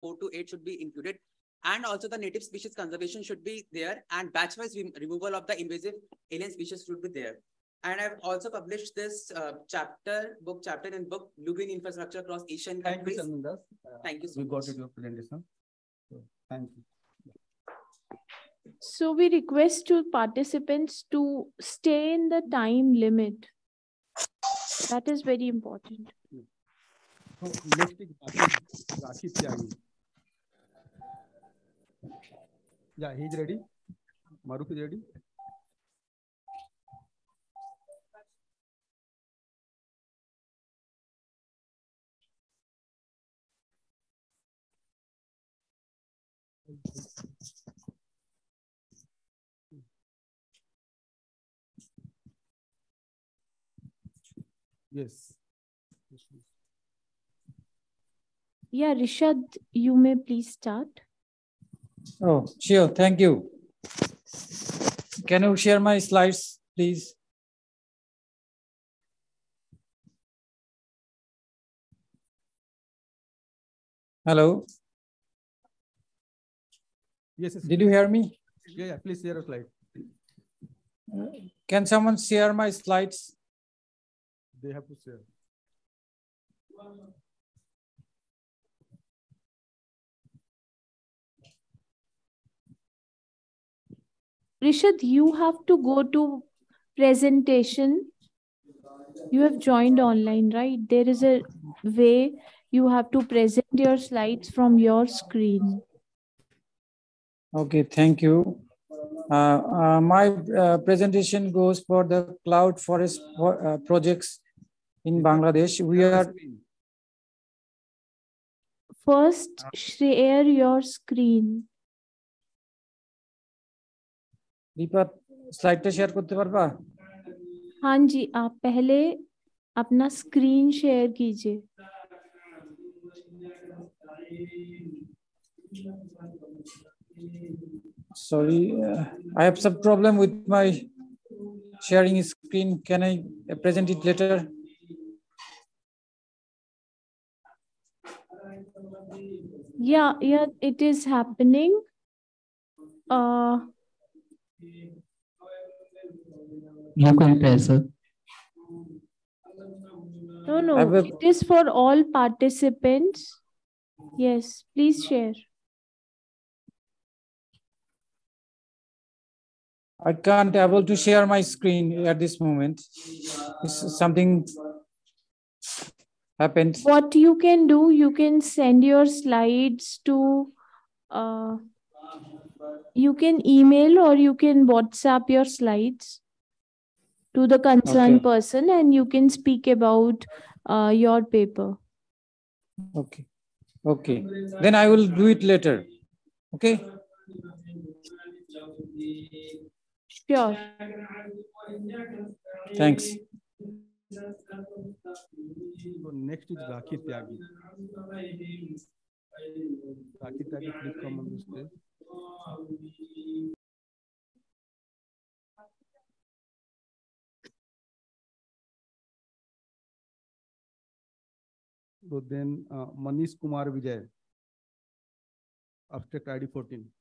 four to eight should be included. And also the native species conservation should be there and batch-wise removal of the invasive alien species should be there. And I've also published this uh, chapter, book chapter in book, Blue Green Infrastructure across Asian Thank countries. you, Sandas. Uh, Thank you so We much. got it, your presentation. So, Thank you. So we request to participants to stay in the time limit. That is very important. So next is Rakhi Rakhi Tyagi. Yeah, he's ready. Maruf is ready. Yes. Yeah, Rishad, you may please start. Oh, sure. Thank you. Can you share my slides, please? Hello, Yes, yes. did you hear me? Yeah, yeah, please share a slide. Can someone share my slides? They have to share. Rishad, you have to go to presentation. You have joined online, right? There is a way you have to present your slides from your screen. Okay, thank you. Uh, uh, my uh, presentation goes for the cloud forest pro- uh, projects in Bangladesh. We are. First, share your screen. Dipa স্লাইডটা share করতে পারবা हाँ जी आप पहले अपना screen share कीजिए Sorry, uh, I have some problem with my sharing screen. Can I uh, present it later? yeah yeah it is happening uh No compressor. no no have a- it is for all participants yes please share I can't able to share my screen at this moment. It's something happened. what you can do you can send your slides to uh you can email or you can whatsapp your slides to the concerned Okay. person and you can speak about uh, your paper Okay. Okay. Then I will do it later. Okay. sure Thanks. Next is Rakhi Tyagi. बाकी तारीख भी कम होते तो then uh, Manish Kumar Vijay abstract ID 14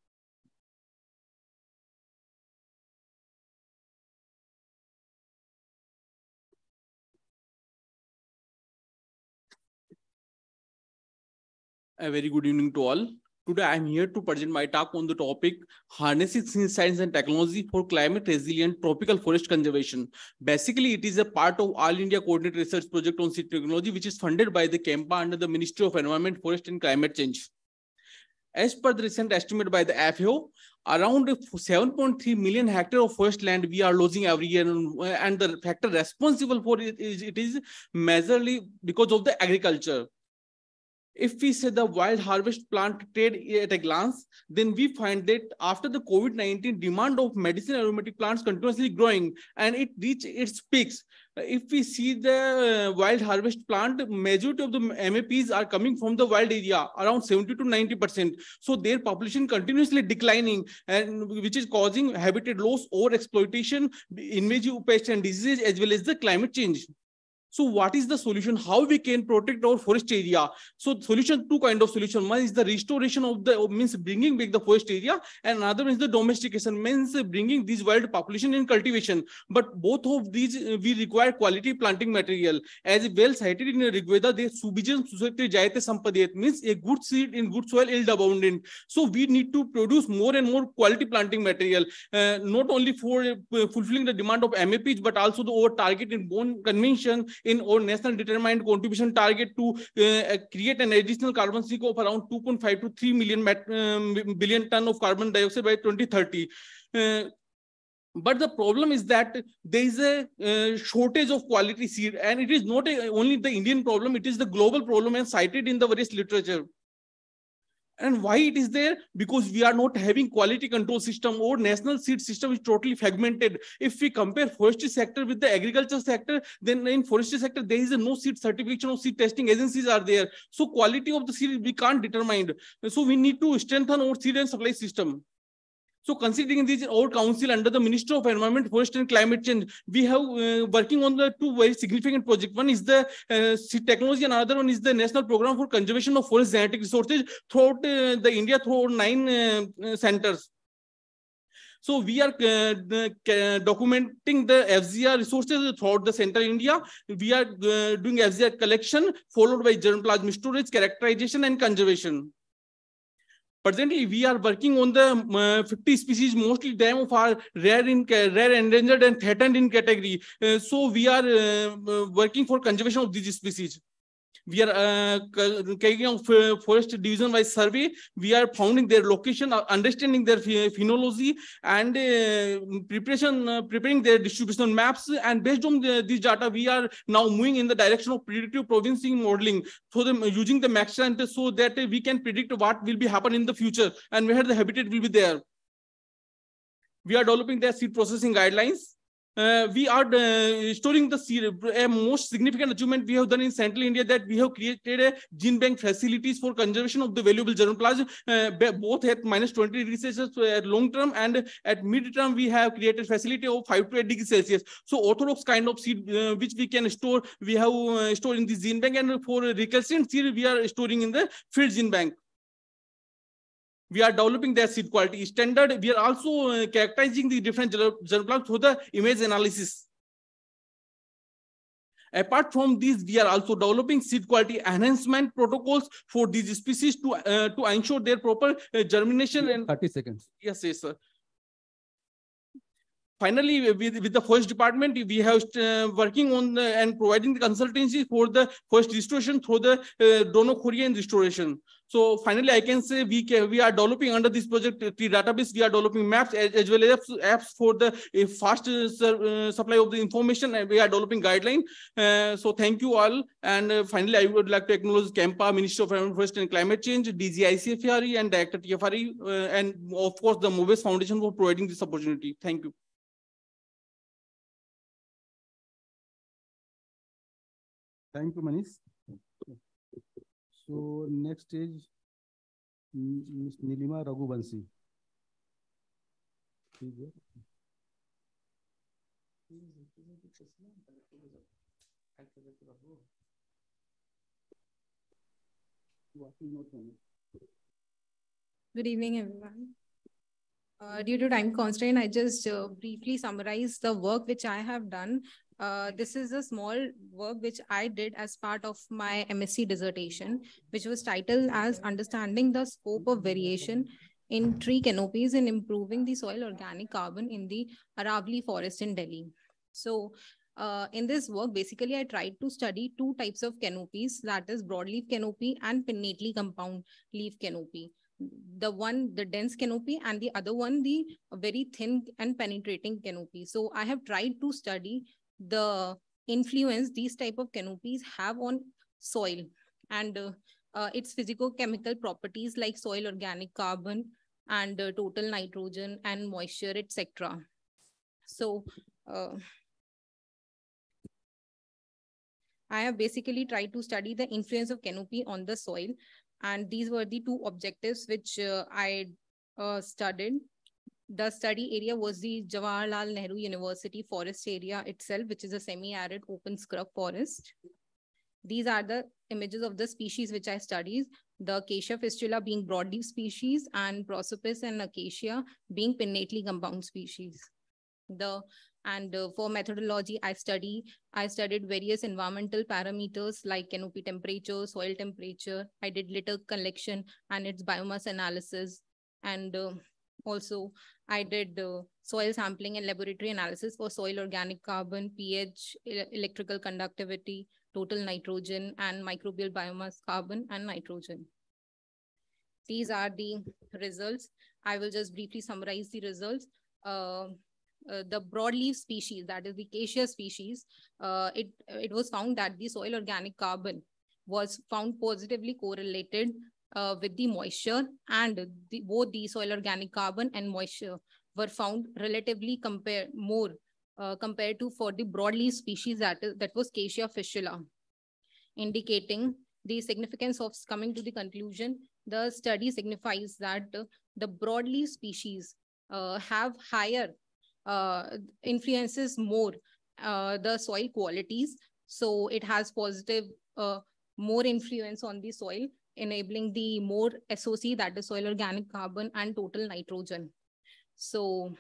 A very good evening to all. Today I am here to present my talk on the topic harnessing science and technology for climate resilient tropical forest conservation. Basically, it is a part of All India Coordinated Research Project on Seed Technology, which is funded by the CAMPA under the Ministry of Environment, Forest and Climate Change. As per the recent estimate by the FAO, around 7.3 million hectare of forest land we are losing every year, and and the factor responsible for it is it is majorly because of the agriculture if we say the wild harvest plant trade at a glance, then we find that after the COVID-19 demand of medicinal aromatic plants continuously growing and it reach its peaks. If we see the wild harvest plant, majority of the MAPs are coming from the wild area, around 70 to 90%. So their population continuously declining and which is causing habitat loss, over exploitation, invasive pests and diseases, as well as the climate change So what is the solution? How we can protect our forest area? So solution, two kind of solution. One is the restoration of the, means bringing back the forest area and another is the domestication, means bringing these wild population in cultivation. But both of these, uh, we require quality planting material. As well cited in the Rigveda, the subijan susakti jayate sampadiyat, means a good seed in good soil is abundant. So we need to produce more and more quality planting material, uh, not only for uh, fulfilling the demand of MAPs, but also the over target in Bonn convention in our national determined contribution target to uh, create an additional carbon sink of around 2.5 to 3 million um, billion ton of carbon dioxide by 2030. Uh, but the problem is that there is a uh, shortage of quality seed and it is not a, only the indian problem it is the global problem and cited in the various literature and why it is there? Because we are not having quality control system or national seed system is totally fragmented. If we compare forestry sector with the agriculture sector, then in forestry sector, there is no seed certification or seed testing agencies are there. So quality of the seed we can't determine. So we need to strengthen our seed and supply system. So considering this, our council under the Ministry of Environment, Forest and Climate Change, we have uh, working on the two very significant projects. One is the uh, technology and another one is the National Program for Conservation of Forest Genetic Resources throughout uh, the India through nine uh, uh, centers. So we are uh, documenting the FGR resources throughout the central India. We are uh, doing FGR collection followed by germplasm storage, characterization and conservation. Presently, we are working on the uh, 50 species, mostly them of are rare in rare, endangered, and threatened in category. Uh, so we are uh working for conservation of these species we are uh, carrying out forest division wise survey. We are finding their location uh, understanding their phenology and uh, preparation uh, preparing their distribution maps. And based on the, this data we are now moving in the direction of predictive provincing modeling. So them using the MaxEnt so that we can predict what will be happen in the future and where the habitat will be there. We are developing their seed processing guidelines we are uh, storing the. A most significant achievement we have done in Central India that we have created a gene bank facilities for conservation of the valuable germplasm, uh, both at minus 20 degrees Celsius at long term and at mid term we have created facility of 5 to 8 degrees Celsius. So orthodox kind of seed uh, which we can store, we have uh, stored in the gene bank and for recalcitrant seed we are storing in the field gene bank we are developing their seed quality standard. We are also uh, characterizing the different germplasm through the image analysis. Apart from these, we are also developing seed quality enhancement protocols for these species to uh, to ensure their proper uh, germination and 30 seconds. Yes, yes, sir. Finally, with, with the forest department, we have uh, working on the, and providing the consultancy for the forest restoration through the uh, Dono-Korean restoration. So finally, I can say we can, we are developing under this project the database. We are developing maps as, as well as apps for the fast uh, uh, supply of the information, and we are developing guideline. Uh, so thank you all. And uh, finally, I would like to acknowledge CAMPA, Ministry of Environment, Forest and Climate Change, DGICFRE, and Director TFRE, uh, and of course the Mobius Foundation for providing this opportunity. Thank you. Thank you, Manish. So next is Ms. Nilima Raghuvanshi. Good evening, everyone. Uh, due to time constraint, I just uh, briefly summarize the work which I have done uh, this is a small work which I did as part of my MSc dissertation, which was titled as Understanding the Scope of Variation in Tree Canopies in Improving the Soil Organic Carbon in the Aravali Forest in Delhi. So uh, in this work, basically, I tried to study two types of canopies, that is broadleaf canopy and pinnately compound leaf canopy. The one, the dense canopy, and the other one, the very thin and penetrating canopy. So I have tried to study the influence these type of canopies have on soil and uh, uh, its physicochemical properties like soil organic carbon and uh, total nitrogen and moisture, etc. So uh, I have basically tried to study the influence of canopy on the soil. And these were the two objectives which uh, I uh, studied. The study area was the Jawaharlal Nehru University forest area itself, which is a semi-arid open scrub forest. These are the images of the species which I studied. The Cassia fistula being broadleaf species and Prosopis and Acacia being pinnately compound species. The and uh, for methodology, I study I studied various environmental parameters like canopy temperature, soil temperature. I did litter collection and its biomass analysis, and uh, also I did uh, soil sampling and laboratory analysis for soil organic carbon, pH, electrical conductivity, total nitrogen, and microbial biomass carbon and nitrogen. These are the results. I will just briefly summarize the results. Uh, uh, the broadleaf species, that is the acacia species, uh, it, it was found that the soil organic carbon was found positively correlated uh, with the moisture and the, both the soil organic carbon and moisture were found relatively compare more uh, compared to for the broadleaf species that, that was Cassia fistula, indicating the significance of coming to the conclusion. The study signifies that the broadleaf species uh, have higher uh, influences more uh, the soil qualities. So it has positive, uh, more influence on the soil, enabling the more SOC, that is soil organic carbon and total nitrogen. So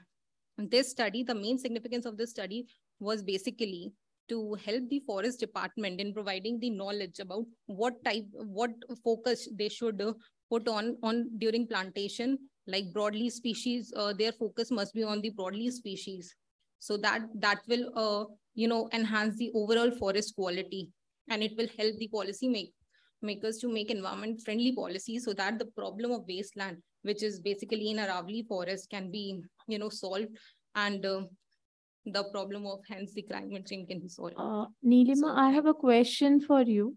this study, the main significance of this study was basically to help the forest department in providing the knowledge about what type, what focus they should put on, on during plantation like broadleaf species, uh, their focus must be on the broadleaf species. So that that will uh, you know enhance the overall forest quality, and it will help the policy make makers to make environment friendly policies so that the problem of wasteland, which is basically in Aravalli forest, can be you know solved and uh, the problem of hence the climate change can be solved. Uh, Nilima, so, I have a question for you.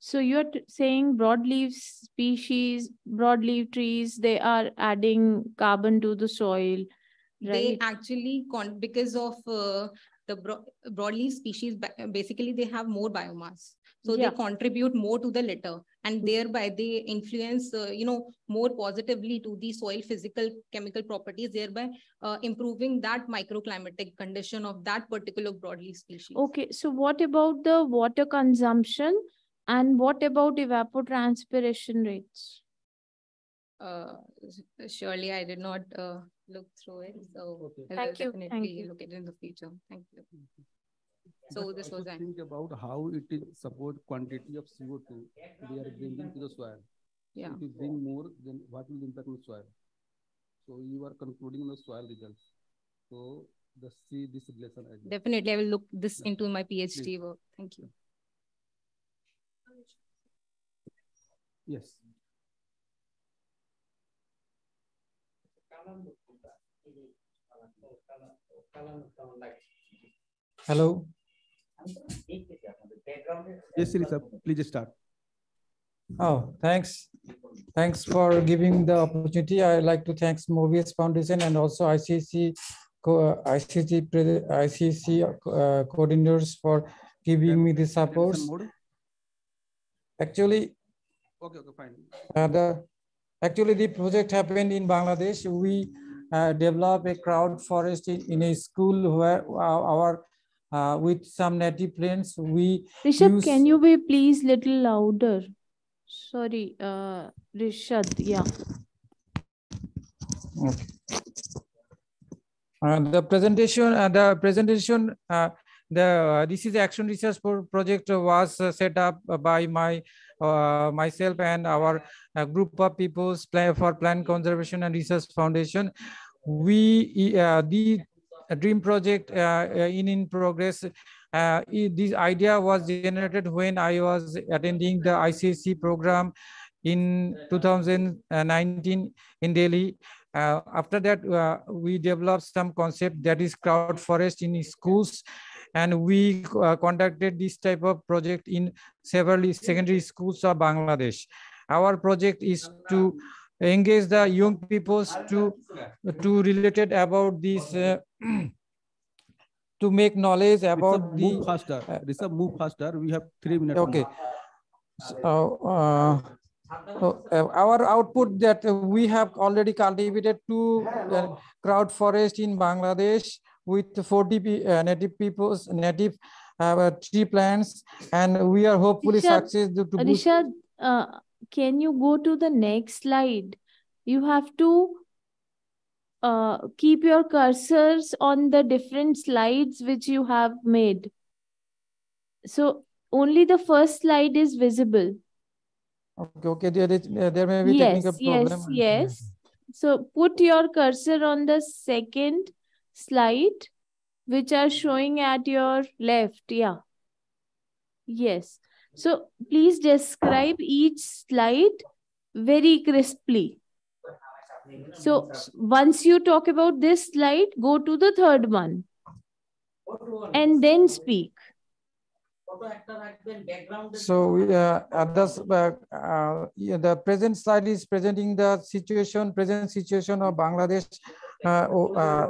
So you're saying broadleaf species, broadleaf trees, they are adding carbon to the soil, right? They actually, con because of uh, the bro broadleaf species, basically they have more biomass. So yeah. they contribute more to the litter and thereby they influence, uh, you know, more positively to the soil physical chemical properties, thereby uh, improving that microclimatic condition of that particular broadleaf species. Okay, so what about the water consumption? And what about evapotranspiration rates? Uh, surely I did not uh, look through it. So okay. Thank you. Thank you. look at it in the future. Thank you. So but this was think about how it is support quantity of CO2 we are bringing to the soil. Yeah. If you bring more, then what will impact on the soil? So you are concluding on the soil results. So the see this relation. Definitely, I will look this yeah. into my PhD Please. work. Thank you. Yes. Hello. Yes, Sir. Please start. Oh, thanks. Thanks for giving the opportunity. I'd like to thank Mobius Foundation and also ICC, ICC, ICC uh, coordinators for giving me the support. Actually, Okay, okay, fine. Uh, the, actually, the project happened in Bangladesh. We uh, developed a crowd forest in, in a school where our uh, with some native plants we Rishabh, use... can you be please little louder? Sorry, uh, Rishad, yeah. Okay. Uh, the presentation, uh, the presentation, uh, the uh, this is action research project was uh, set up by my uh, myself and our uh, group of people for Plant Conservation and Research Foundation. We, uh, the dream project uh, uh, in, in progress, this idea was generated when I was attending the ICSC program in 2019 in Delhi. After that, we developed some concept that is crowd forest in schools and we uh, conducted this type of project in several secondary schools of Bangladesh. Our project is to engage the young people to, to related about this, uh, to make knowledge about the... Move faster. Uh, Rishabh, move faster. We have three minutes. Okay. So, uh, So, uh, our output that uh, we have already cultivated two uh, crowd forest in Bangladesh with 40 uh, native peoples, native uh, tree plants, and we are hopefully Rishad, success to to Rishad, uh, can you go to the next slide? You have to uh, keep your cursors on the different slides which you have made. So only the first slide is visible. Okay, okay, there is, uh, there may be Yes, technical yes, problem. yes. So put your cursor on the second slide, which are showing at your left. Yeah. Yes. So please describe each slide very crisply. So once you talk about this slide, go to the third one and then speak. So uh, at this, uh, uh, yeah, the present slide is presenting the situation, present situation of Bangladesh. Uh,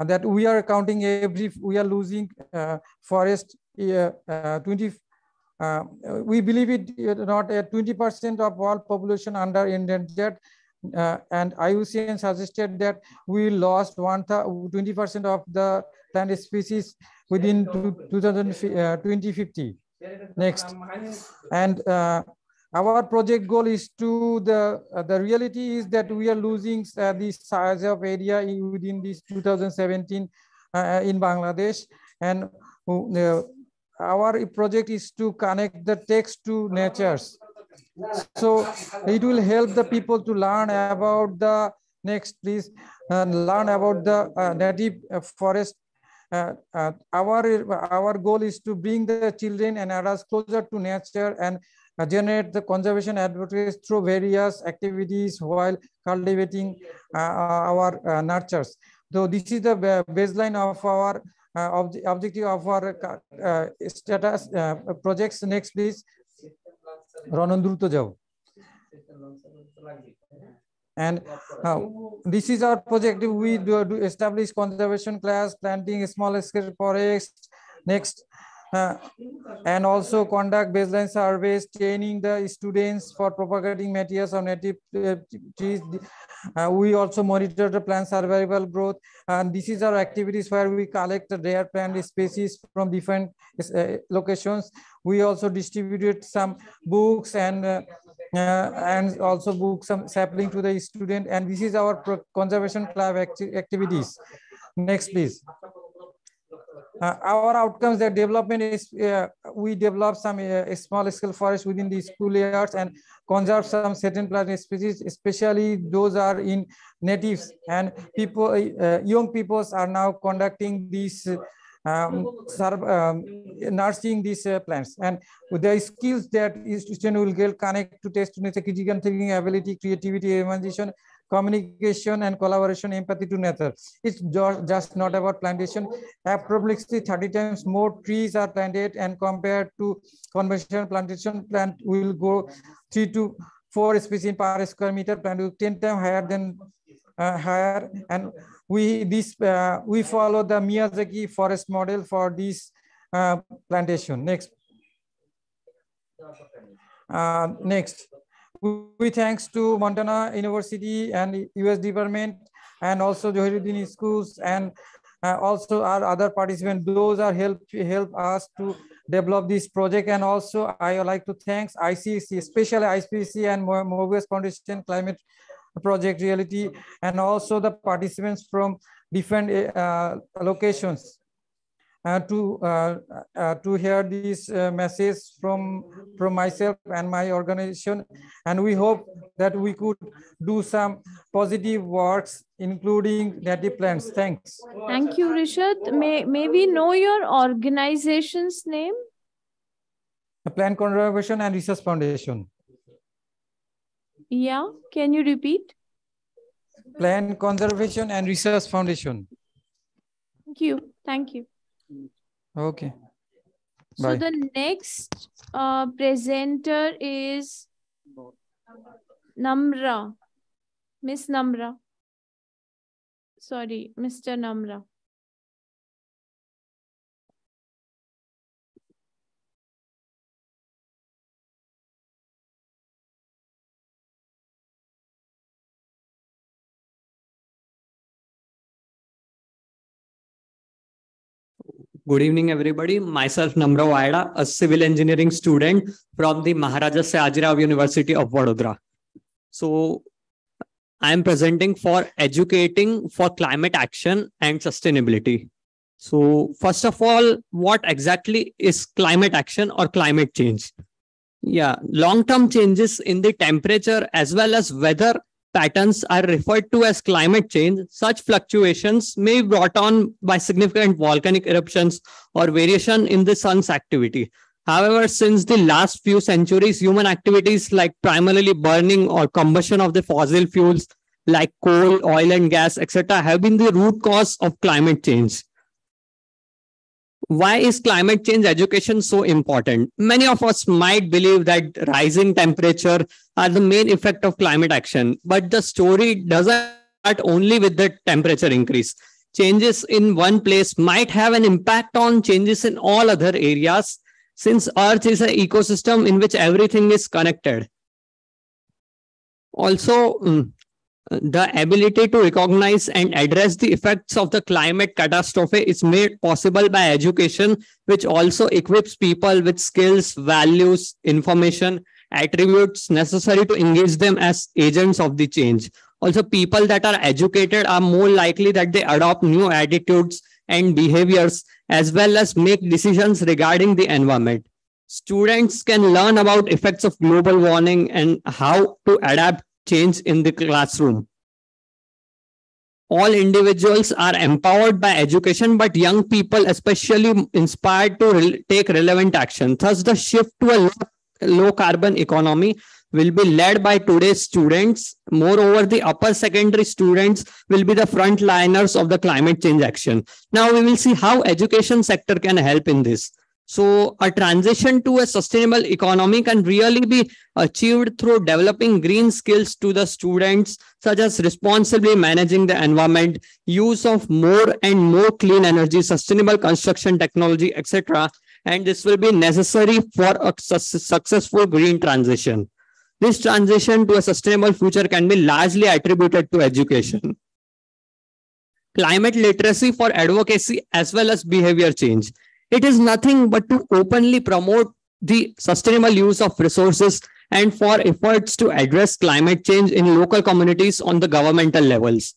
uh, that we are counting every, we are losing uh, forest uh, uh, 20. Uh, we believe it not at 20% of all population under endangered. Uh, and IUCN suggested that we lost one 20% of the plant species within two, 2000, uh, 2050. Next. And uh, our project goal is to the uh, the reality is that we are losing uh, the size of area in- within this 2017 uh, in Bangladesh, and uh, our project is to connect the text to natures. So it will help the people to learn about the next, please, uh, learn about the uh, native uh, forest uh, uh, our our goal is to bring the children and adults closer to nature and uh, generate the conservation advocacy through various activities while cultivating uh, uh, our uh, nurtures. So this is the baseline of our ob objective of our status projects. Next, please. And uh, this is our project. We do, do establish conservation class, planting small scale forests. Next, and also conduct baseline surveys training the students for propagating materials of native uh, trees. Uh, we also monitor the plant survival growth. And this is our activities where we collect the rare plant species from different uh, locations. We also distributed some books and uh, uh, and also book some sapling to the student. And this is our conservation club acti- activities. Next please uh, our outcomes that development is uh, we develop some uh, small scale forest within the school years and conserve some certain plant species especially those are in natives. And people uh, young peoples are now conducting these um, serve, um, nursing these uh, plants. And with the skills that student will get connect to test to critical thinking ability creativity imagination communication and collaboration empathy to nature. It's just not about plantation. Approximately 30 times more trees are planted and compared to conventional plantation plant will go three to four species per square meter plant will 10 times higher than uh, higher. And we this uh, we follow the Miyawaki forest model for this uh, plantation. Next. Uh, next we, thanks to Montana University and US Department and also Johiruddin schools and uh, also our other participants. Those are help help us to develop this project. And also I would like to thanks ICC especially ICC and Mo- Mobius Foundation Climate Project Reality and also the participants from different uh, locations to uh, uh, to hear this uh, message from from myself and my organization and we hope that we could do some positive works including native plants thanks Thank you, Rishad. May, may we know your organization's name? the plant conservation and research foundation Yeah, can you repeat? plant conservation and research foundation Thank you. Thank you. Okay So the next uh, presenter is Namra. Miss Namra. Sorry, Mr. Namra. Good evening, everybody. Myself, Namra Vaida, a civil engineering student from the Maharaja Sayajirao University of Vadodara. So, I am presenting for educating for climate action and sustainability. So, first of all, what exactly is climate action or climate change? Yeah, long term changes in the temperature as well as weather patterns are referred to as climate change. Such fluctuations may be brought on by significant volcanic eruptions or variation in the sun's activity. However, since the last few centuries, human activities like primarily burning or combustion of the fossil fuels like coal, oil and gas, etc., have been the root cause of climate change why is climate change education so important? Many of us might believe that rising temperature are the main effect of climate action, but the story doesn't start only with the temperature increase. Changes in one place might have an impact on changes in all other areas since Earth is an ecosystem in which everything is connected. Also, mm, the ability to recognize and address the effects of the climate catastrophe is made possible by education, which also equips people with skills, values, information, attributes necessary to engage them as agents of the change. Also, people that are educated are more likely that they adopt new attitudes and behaviors, as well as make decisions regarding the environment. Students can learn about effects of global warming and how to adapt change in the classroom. All individuals are empowered by education, but young people especially inspired to re take relevant action. Thus, the shift to a low, low carbon economy will be led by today's students. Moreover, the upper secondary students will be the frontliners of the climate change action. Now we will see how education sector can help in this. So a transition to a sustainable economy can really be achieved through developing green skills to the students, such as responsibly managing the environment, use of more and more clean energy, sustainable construction technology, etc. And this will be necessary for a su successful green transition. This transition to a sustainable future can be largely attributed to education. Climate literacy for advocacy as well as behavior change. It is nothing but to openly promote the sustainable use of resources and for efforts to address climate change in local communities on the governmental levels.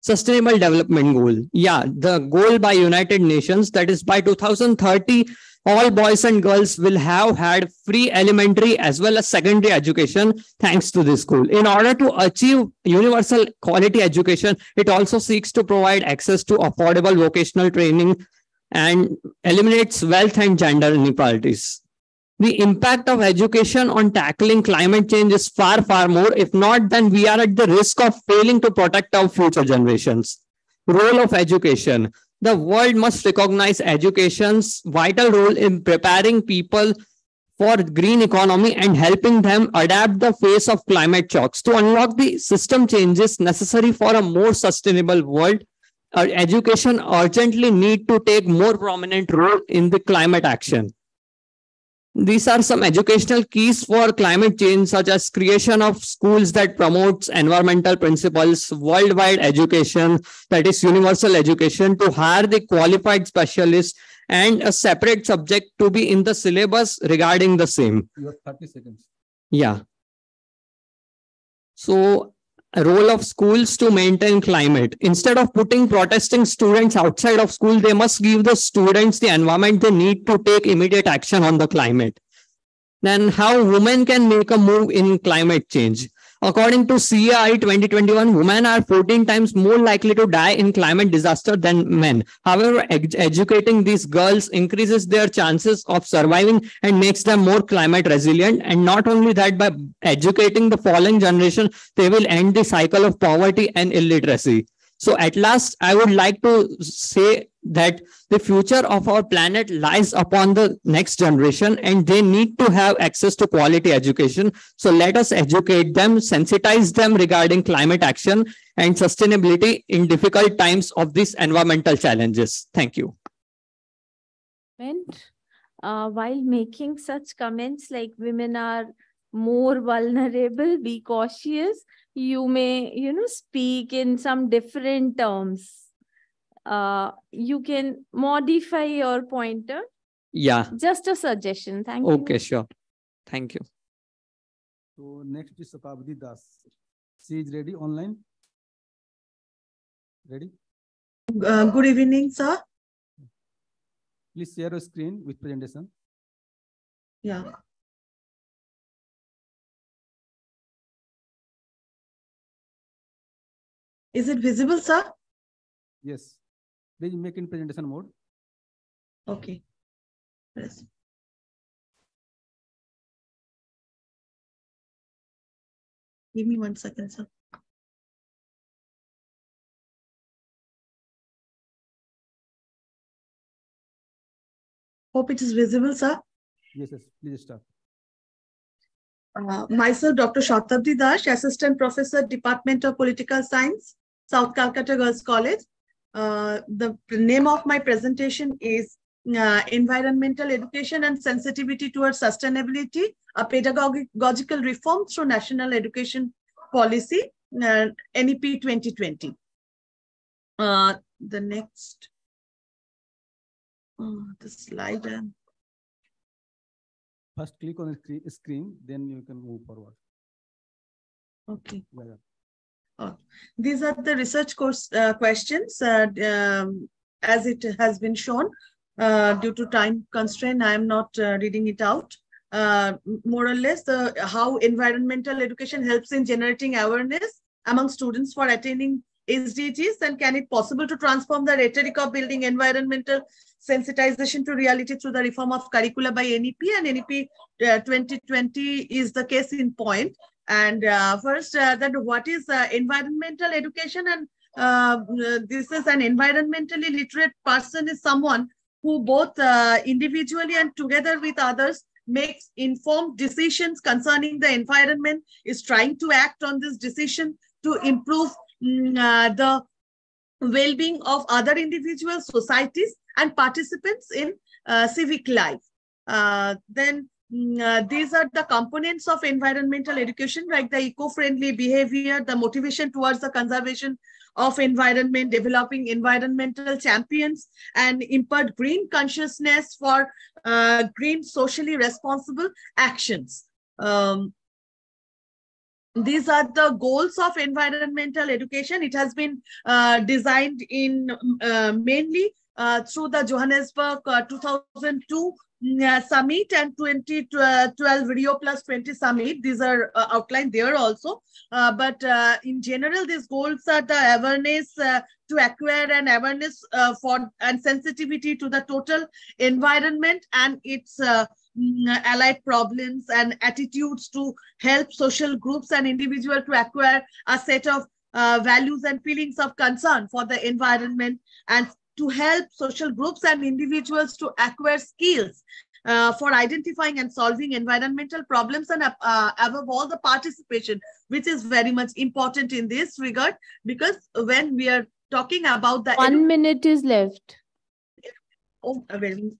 Sustainable Development Goal. Yeah, the goal by United Nations that is by 2030, all boys and girls will have had free elementary as well as secondary education thanks to this goal. In order to achieve universal quality education, it also seeks to provide access to affordable vocational training and eliminates wealth and gender inequalities. The impact of education on tackling climate change is far, far more. If not, then we are at the risk of failing to protect our future generations. Role of education. The world must recognize education's vital role in preparing people for green economy and helping them adapt the face of climate shocks to unlock the system changes necessary for a more sustainable world uh, education urgently need to take more prominent role in the climate action. These are some educational keys for climate change, such as creation of schools that promotes environmental principles, worldwide education, that is universal education, to hire the qualified specialists, and a separate subject to be in the syllabus regarding the same. You have 30 seconds. Yeah. So role of schools to maintain climate. Instead of putting protesting students outside of school, they must give the students the environment they need to take immediate action on the climate. Then how women can make a move in climate change. According to CEI 2021, women are 14 times more likely to die in climate disaster than men. However, ed educating these girls increases their chances of surviving and makes them more climate resilient. And not only that, by educating the following generation, they will end the cycle of poverty and illiteracy. So at last, I would like to say that the future of our planet lies upon the next generation and they need to have access to quality education. So let us educate them, sensitize them regarding climate action and sustainability in difficult times of these environmental challenges. Thank you. Uh, while making such comments like women are more vulnerable, be cautious, you may, you know, speak in some different terms. uh, you can modify your pointer. Yeah. Just a suggestion. Thank you. Okay, sure. Thank you. So next is Satabdi Das. She is ready online? Ready? Uh, good evening, sir. Please share your screen with presentation. Yeah. Is it visible, sir? Yes. Please make in presentation mode. Okay. Yes. Give me one second, sir. Hope it is visible, sir. Yes, yes. Please start. Uh, myself, Dr. Shatabdi Dash, Assistant Professor, Department of Political Science, South Calcutta Girls College. Uh, the name of my presentation is uh, Environmental Education and Sensitivity Towards Sustainability, a Pedagogical Reform through National Education Policy, uh, NEP 2020. Uh, the next, uh, the slide. um, First click on the screen, screen, then you can move forward. Okay. Yeah, Uh, These are the research course uh, questions. uh, um, As it has been shown, uh, due to time constraint, I am not uh, reading it out. Uh, More or less, the how environmental education helps in generating awareness among students for attaining SDGs, and can it possible to transform the rhetoric of building environmental sensitization to reality through the reform of curricula by NEP, and NEP uh, 2020 is the case in point. And uh, first, uh, that what is uh, environmental education? And this is an environmentally literate person is someone who both individually and together with others makes informed decisions concerning the environment, is trying to act on this decision to improve mm, uh, the well-being of other individuals, societies, and participants in uh, civic life. Uh, then uh, these are the components of environmental education, like the eco-friendly behavior, the motivation towards the conservation of environment, developing environmental champions, and impart green consciousness for uh, green socially responsible actions. Um, these are the goals of environmental education. It has been uh, designed in uh, mainly uh, through the Johannesburg uh, 2002 mm, uh, summit and 2012 Rio Plus 20 summit. These are uh, outlined there also. Uh, but uh, in general, these goals are the awareness to acquire an awareness for and sensitivity to the total environment and its mm, allied problems and attitudes to help social groups and individuals to acquire a set of uh, values and feelings of concern for the environment and to help social groups and individuals to acquire skills uh, for identifying and solving environmental problems and uh, above all the participation, which is very much important in this regard because when we are talking about the One minute is left. Oh,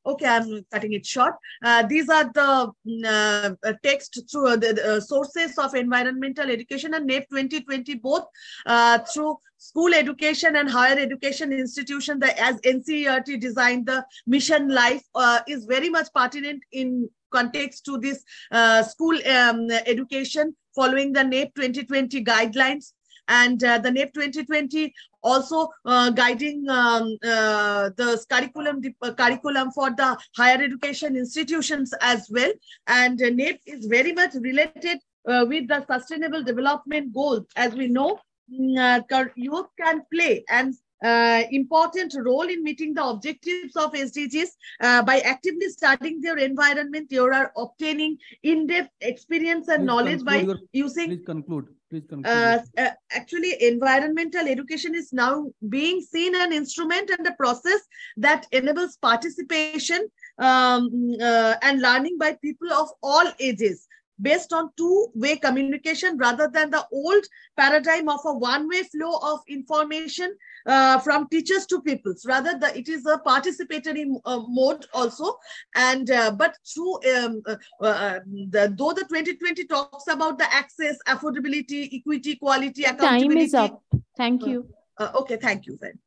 okay, I'm cutting it short. Uh, these are the mm, uh, uh, text through uh, the, uh, sources of environmental education and NEP 2020 both uh, through school education and higher education institution. The as NCERT designed the mission life is very much pertinent in context to this school um, education following the NEP 2020 guidelines and uh, the NEP 2020 also uh, guiding um, uh, the curriculum the uh, curriculum for the higher education institutions as well. And NEP is very much related with the sustainable development goals as we know mm, youth can play an uh, important role in meeting the objectives of SDGs uh, by actively studying their environment. You are obtaining in-depth experience and Please knowledge by your- using Please conclude. Please conclude. uh, uh, actually environmental education is now being seen an instrument and a process that enables participation um, uh, and learning by people of all ages based on two-way communication rather than the old paradigm of a one-way flow of information uh, from teachers to pupils rather the it is a participatory uh, mode also and uh, but through um, uh, uh, the, though the 2020 talks about the access affordability equity quality accountability. Time accountability is up. Thank Uh, you. uh, okay thank you very much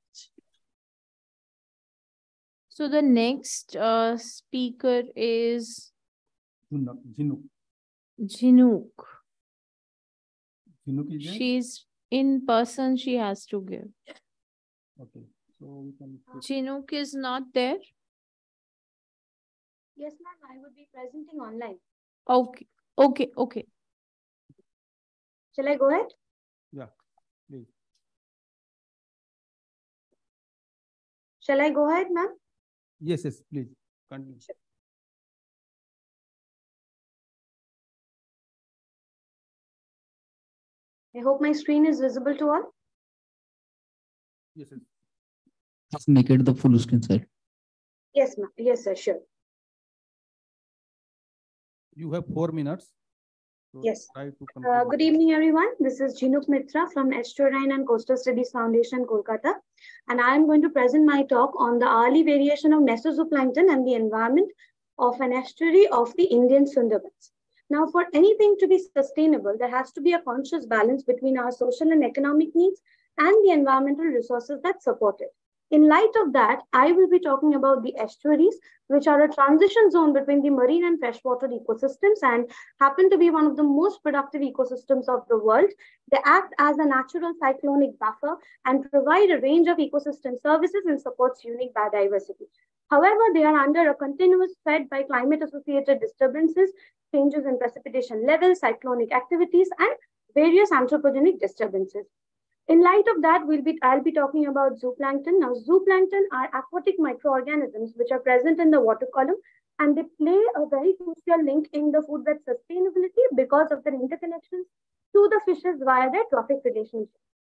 So the next uh, speaker is Jinuk. Jinuk. Jinook. Is there? She's in person, she has to give. Okay. So we can. Chinook is not there. Yes, ma'am, I would be presenting online. Okay, okay, okay. Shall I go ahead? Yeah, please. Shall I go ahead, ma'am? Yes, yes, please. Continue. I hope my screen is visible to all. Yes, yes. Just make it the full screen sir. Yes, ma'am. Yes, sir, sure. You have four minutes. So Yes. Uh, good evening, everyone. This is Jinook Mitra from Estuarine and Coastal Studies Foundation, Kolkata. And I am going to present my talk on the hourly variation of mesozooplankton and the environment of an estuary of the Indian Sundarbans. Now, for anything to be sustainable, there has to be a conscious balance between our social and economic needs and the environmental resources that support it. In light of that, I will be talking about the estuaries, which are a transition zone between the marine and freshwater ecosystems and happen to be one of the most productive ecosystems of the world. They act as a natural cyclonic buffer and provide a range of ecosystem services and supports unique biodiversity. However, they are under a continuous threat by climate-associated disturbances, changes in precipitation levels, cyclonic activities, and various anthropogenic disturbances. In light of that, we'll be, I'll be talking about zooplankton. Now, zooplankton are aquatic microorganisms which are present in the water column and they play a very crucial link in the food web sustainability because of their interconnections to the fishes via their trophic relationship.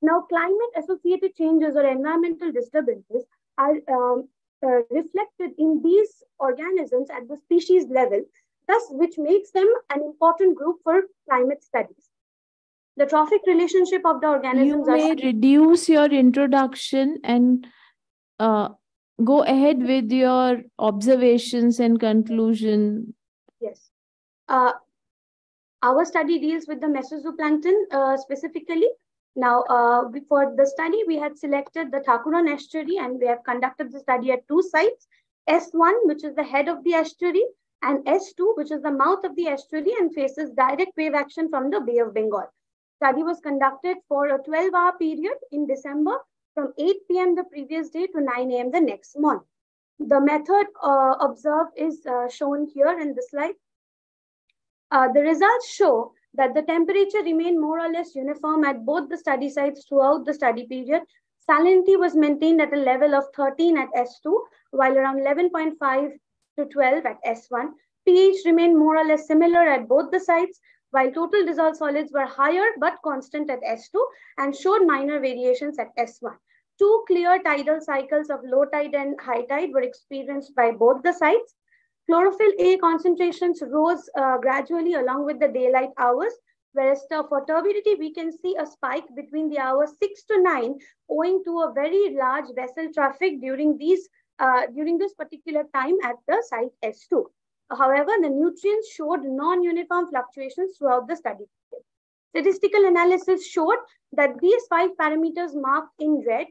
Now, climate associated changes or environmental disturbances are um, uh, reflected in these organisms at the species level, thus which makes them an important group for climate studies. The trophic relationship of the organisms. You may are reduce your introduction and uh, go ahead with your observations and conclusion. Yes. Uh, our study deals with the mesozooplankton uh, specifically. Now, uh, for the study, we had selected the Thakuran estuary and we have conducted the study at two sites. S1, which is the head of the estuary, and S2, which is the mouth of the estuary and faces direct wave action from the Bay of Bengal. Study was conducted for a 12-hour period in December from 8 p.m. the previous day to 9 a.m. the next morning. The method uh, observed is uh, shown here in the slide. Uh, the results show that the temperature remained more or less uniform at both the study sites throughout the study period. Salinity was maintained at a level of 13 at S2, while around 11.5 to 12 at S1. pH remained more or less similar at both the sites, while total dissolved solids were higher but constant at S2 and showed minor variations at S1. Two clear tidal cycles of low tide and high tide were experienced by both the sites. Chlorophyll A concentrations rose uh, gradually along with the daylight hours, whereas for turbidity, we can see a spike between the hours 6 to 9 owing to a very large vessel traffic during these uh, during this particular time at the site S2. However, the nutrients showed non-uniform fluctuations throughout the study period. Statistical analysis showed that these five parameters marked in red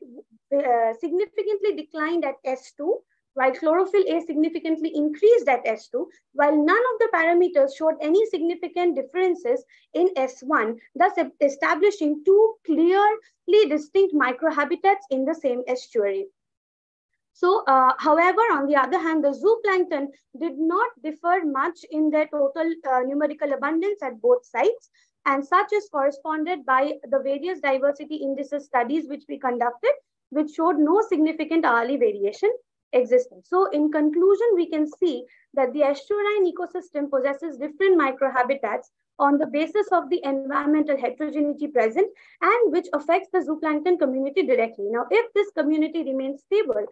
uh, significantly declined at S2, while chlorophyll A significantly increased at S2, while none of the parameters showed any significant differences in S1, thus establishing two clearly distinct microhabitats in the same estuary. So, uh, however, on the other hand, the zooplankton did not differ much in their total uh, numerical abundance at both sites, and such is corresponded by the various diversity indices studies which we conducted, which showed no significant hourly variation existing. So, in conclusion, we can see that the estuarine ecosystem possesses different microhabitats on the basis of the environmental heterogeneity present and which affects the zooplankton community directly. Now, if this community remains stable,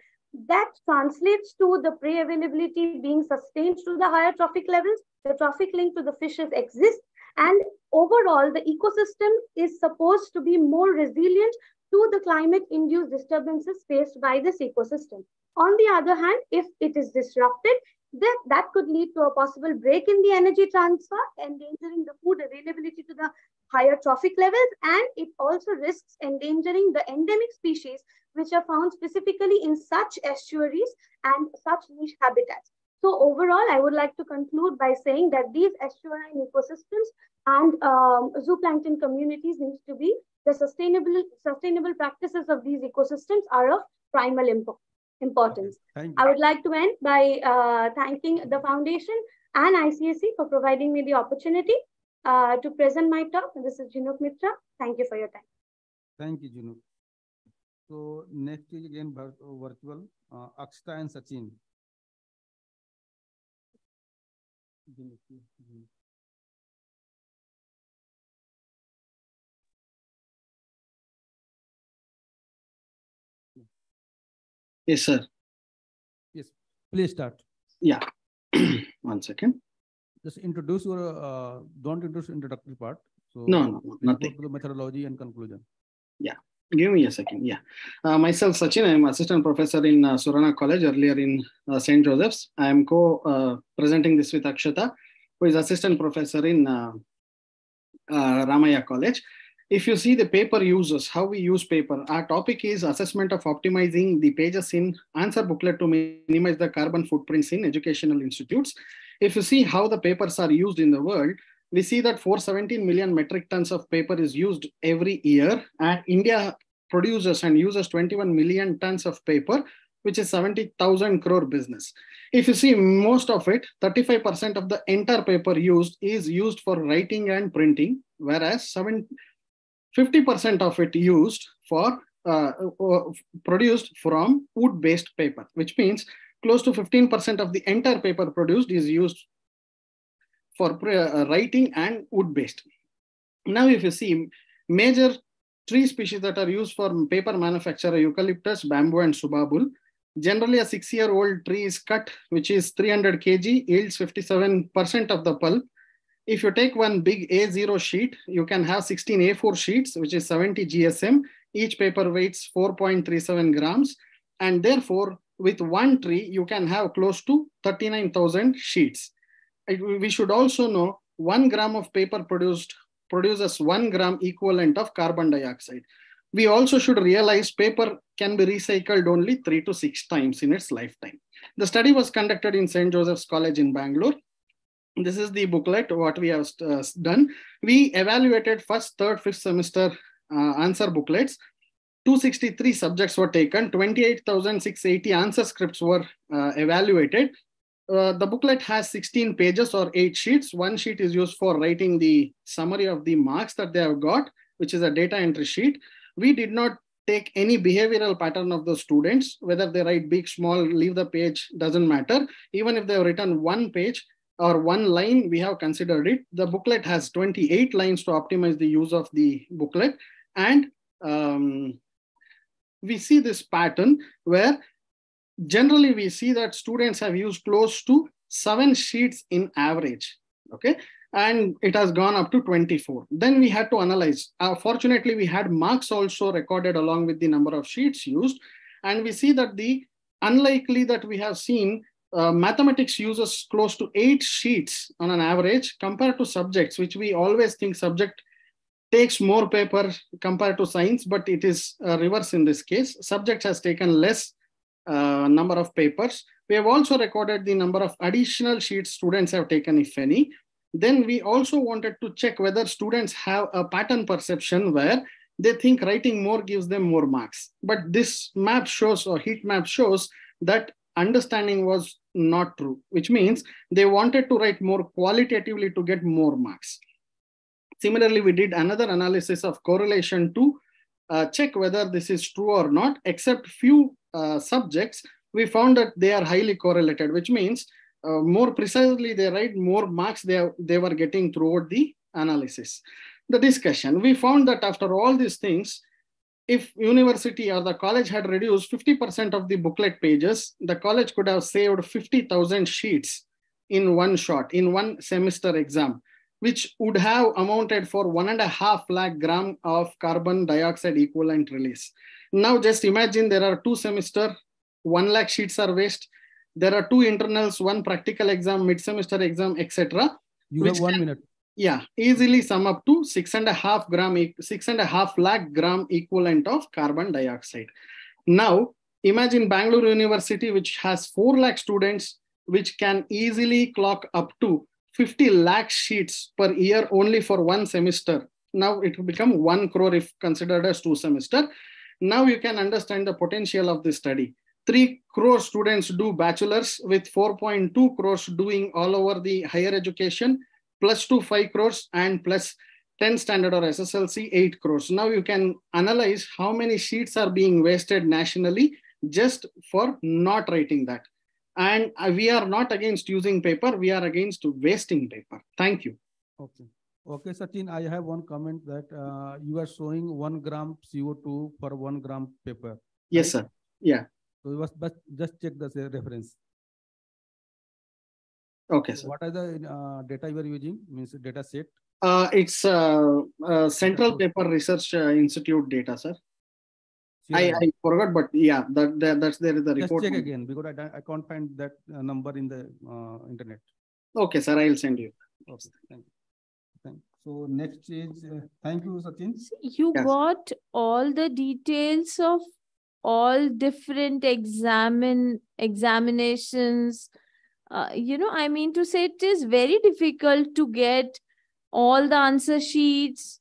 that translates to the prey availability being sustained to the higher trophic levels. The trophic link to the fishes exists. And overall, the ecosystem is supposed to be more resilient to the climate-induced disturbances faced by this ecosystem. On the other hand, if it is disrupted, that, that could lead to a possible break in the energy transfer, endangering the food availability to the higher trophic levels, and it also risks endangering the endemic species which are found specifically in such estuaries and such niche habitats. So overall, I would like to conclude by saying that these estuarine ecosystems and um, zooplankton communities needs to be the sustainable sustainable practices of these ecosystems are of primal impo importance. Thank I would like to end by uh, thanking the foundation and ICSE for providing me the opportunity uh, to present my talk. This is Jinuk Mitra. Thank you for your time. Thank you, Jinu. So next is again vir- uh, virtual, uh, Akshita and Sachin. Yes, sir. Yes, please start. Yeah. One second. Just introduce your, uh, don't introduce introductory part. So No, no, no, nothing. the methodology and conclusion. Yeah. Give me a second. Yeah. Uh, myself, Sachin, I'm assistant professor in uh, Surana College, earlier in uh, St. Joseph's. I am co uh, presenting this with Akshata, who is assistant professor in uh, uh, Ramaiah College. If you see the paper uses, how we use paper, our topic is assessment of optimizing the pages in answer booklet to minimize the carbon footprints in educational institutes. If you see how the papers are used in the world, we see that 417 million metric tons of paper is used every year, and India produces and uses 21 million tons of paper, which is 70,000 crore business. If you see most of it, 35% of the entire paper used is used for writing and printing, whereas 7, 50% of it used for uh, uh, produced from wood-based paper, which means close to 15% of the entire paper produced is used for uh, writing and wood-based. Now, if you see major tree species that are used for paper manufacture eucalyptus, bamboo, and subabul. Generally, a six-year-old tree is cut, which is 300 kg, yields 57% of the pulp. If you take one big A0 sheet, you can have 16 A4 sheets, which is 70 GSM. Each paper weighs 4.37 grams. And therefore, with one tree, you can have close to 39,000 sheets. We should also know one gram of paper produced produces one gram equivalent of carbon dioxide. We also should realize paper can be recycled only three to six times in its lifetime. The study was conducted in St. Joseph's College in Bangalore. This is the booklet, what we have uh, done. We evaluated first, third, fifth semester uh, answer booklets. 263 subjects were taken, 28,680 answer scripts were uh, evaluated. Uh, the booklet has 16 pages or eight sheets. One sheet is used for writing the summary of the marks that they have got, which is a data entry sheet. We did not take any behavioral pattern of the students, whether they write big, small, leave the page, doesn't matter. Even if they have written one page or one line, we have considered it. The booklet has 28 lines to optimize the use of the booklet. And um, we see this pattern where generally we see that students have used close to seven sheets in average okay? And it has gone up to 24 then we had to analyze. Uh, fortunately we had marks also recorded along with the number of sheets used. And we see that the unlikely that we have seen uh, mathematics uses close to eight sheets on an average compared to subjects which we always think subject takes more paper compared to science but it is uh, reverse in this case. Subject has taken less uh, number of papers. We have also recorded the number of additional sheets students have taken, if any. Then we also wanted to check whether students have a pattern perception where they think writing more gives them more marks. But this map shows or heat map shows that understanding was not true, which means they wanted to write more qualitatively to get more marks. Similarly, we did another analysis of correlation to uh, check whether this is true or not, except few uh, subjects, we found that they are highly correlated, which means uh, more precisely they write, more marks they, they were getting throughout the analysis. The discussion, we found that after all these things, if university or the college had reduced 50% of the booklet pages, the college could have saved 50,000 sheets in one shot, in one semester exam, which would have amounted for one and a half lakh gram of carbon dioxide equivalent release. Now just imagine there are two semester, one lakh sheets are waste. There are two internals, one practical exam, mid-semester exam, etc. You have one minute. Yeah, easily sum up to six and a half gram, six and a half lakh gram equivalent of carbon dioxide. Now, imagine Bangalore University, which has 4 lakh students, which can easily clock up to 50 lakh sheets per year only for one semester. Now it will become 1 crore if considered as two semester. Now you can understand the potential of this study. 3 crore students do bachelors with 4.2 crores doing all over the higher education, plus 2 5 crores and plus 10 standard or SSLC 8 crores. Now you can analyze how many sheets are being wasted nationally just for not writing that. And uh, we are not against using paper, we are against wasting paper. Thank you. Okay. Okay, Sachin, I have one comment that uh, you are showing one gram CO2 for one gram paper. Yes, right? sir. Yeah. So you must just check the reference. Okay, sir. What are the uh, data you are using? Means data set? Uh, it's uh, uh, Central Paper Research Institute data, sir. I, I forgot, but yeah, that, that that's there is the report. Just report. check again because I, I can't find that uh, number in the uh, internet. Okay, sir, I'll send you. Okay, thank you. Thank you. So next is, uh, thank you, Sachin. You Yes. got all the details of all different examine examinations. Uh, you know, I mean to say it is very difficult to get all the answer sheets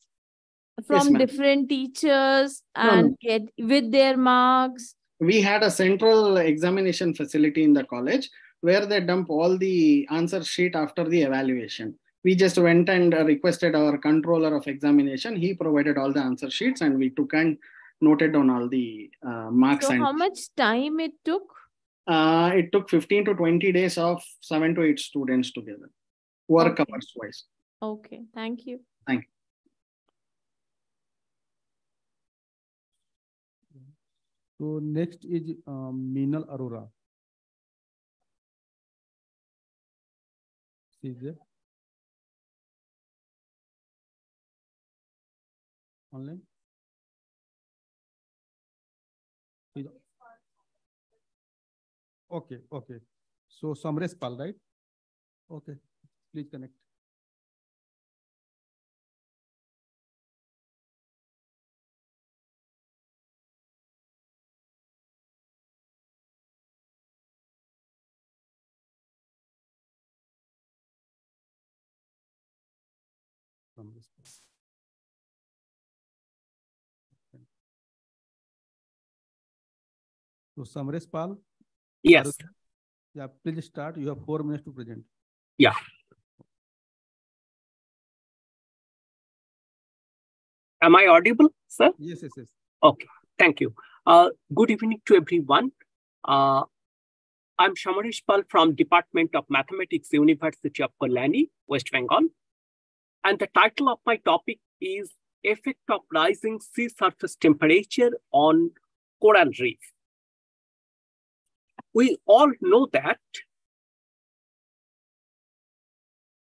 from ma'am. different teachers No, no. and get with their marks. We had a central examination facility in the college where they dump all the answer sheet after the evaluation. We just went and requested our controller of examination. He provided all the answer sheets and we took and noted down all the uh, marks. So and how much time it took? uh, it took 15 to 20 days of seven to eight students together, work Okay. hours wise. Okay, thank you. Thank you. So next is um, Meenal Arora. She is there? Online? Is- Okay, okay. So Samresh Pal, right? Okay, please connect. Samresh Pal. So Samresh Pal? Yes. Yeah, please start. You have four minutes to present. Yeah. Am I audible, sir? Yes, yes, yes. Okay, thank you. Uh, good evening to everyone. Uh, I'm Shamaresh Pal from Department of Mathematics, University of Kalyani, West Bengal. And the title of my topic is Effect of Rising Sea Surface Temperature on Coral Reef. We all know that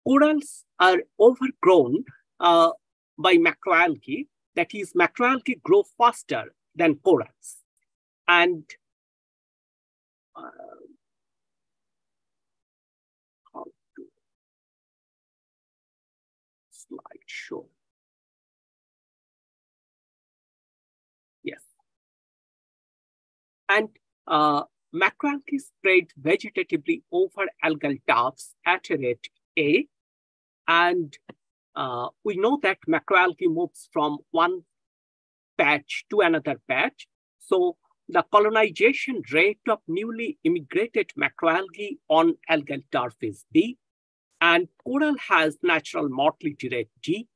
corals are overgrown uh, by macroalgae. That is, macroalgae grow faster than corals. And uh, slideshow. Yes. And uh, macroalgae spread vegetatively over algal turfs at a rate A. And uh, we know that macroalgae moves from one patch to another patch. So the colonization rate of newly immigrated macroalgae on algal turf is B. And coral has natural mortality rate G.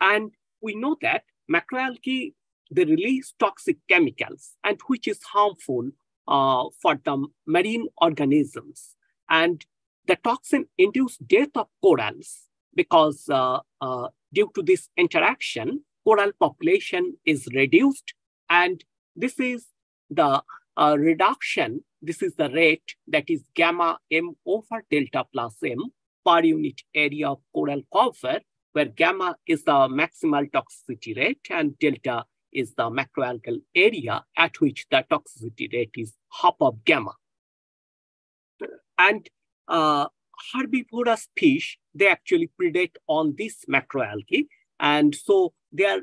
And we know that macroalgae, they release toxic chemicals and which is harmful uh, for the marine organisms. And the toxin induce death of corals because uh, uh, due to this interaction, coral population is reduced. And this is the uh, reduction, this is the rate that is gamma m over delta plus m per unit area of coral cover, where gamma is the maximal toxicity rate and delta is the macroalgal area at which the toxicity rate is half of gamma. And uh, herbivorous fish, they actually predate on this macroalgae. And so they are